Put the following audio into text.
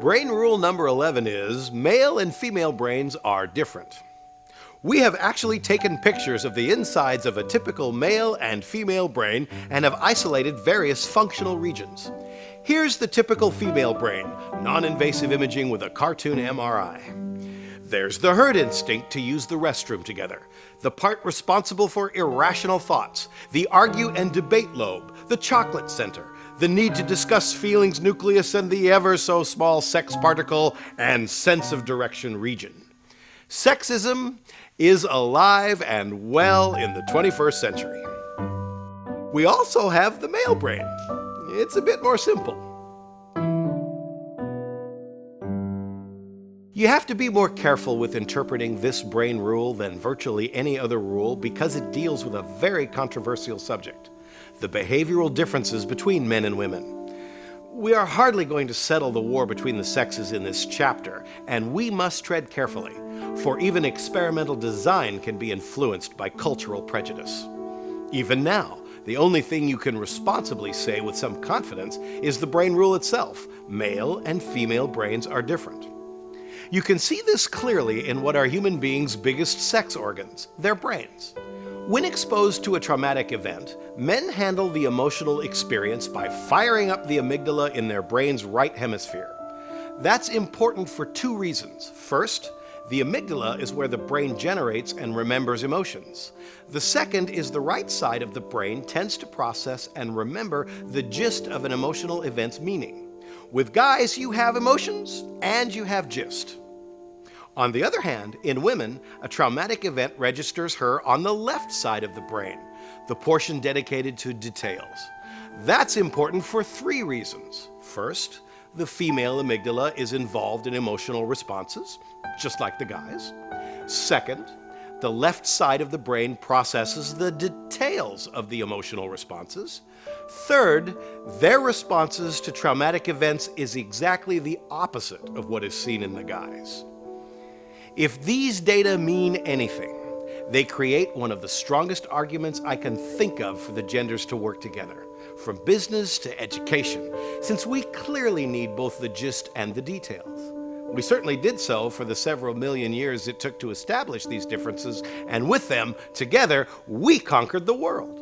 Brain rule number 11 is male and female brains are different. We have actually taken pictures of the insides of a typical male and female brain and have isolated various functional regions. Here's the typical female brain, non invasive imaging with a cartoon MRI. There's the herd instinct to use the restroom together, the part responsible for irrational thoughts, the argue and debate lobe, the chocolate center, the need to discuss feelings nucleus, and the ever so small sex particle and sense of direction region. Sexism is alive and well in the 21st century. We also have the male brain. It's a bit more simple. You have to be more careful with interpreting this brain rule than virtually any other rule because it deals with a very controversial subject the behavioral differences between men and women. We are hardly going to settle the war between the sexes in this chapter, and we must tread carefully, for even experimental design can be influenced by cultural prejudice. Even now, the only thing you can responsibly say with some confidence is the brain rule itself male and female brains are different. You can see this clearly in what are human beings' biggest sex organs, their brains. When exposed to a traumatic event, men handle the emotional experience by firing up the amygdala in their brain's right hemisphere. That's important for two reasons. First, the amygdala is where the brain generates and remembers emotions. The second is the right side of the brain tends to process and remember the gist of an emotional event's meaning. With guys, you have emotions and you have gist. On the other hand, in women, a traumatic event registers her on the left side of the brain, the portion dedicated to details. That's important for three reasons. First, the female amygdala is involved in emotional responses, just like the guys. Second, the left side of the brain processes the details of the emotional responses. Third, their responses to traumatic events is exactly the opposite of what is seen in the guys. If these data mean anything, they create one of the strongest arguments I can think of for the genders to work together, from business to education, since we clearly need both the gist and the details. We certainly did so for the several million years it took to establish these differences, and with them, together, we conquered the world.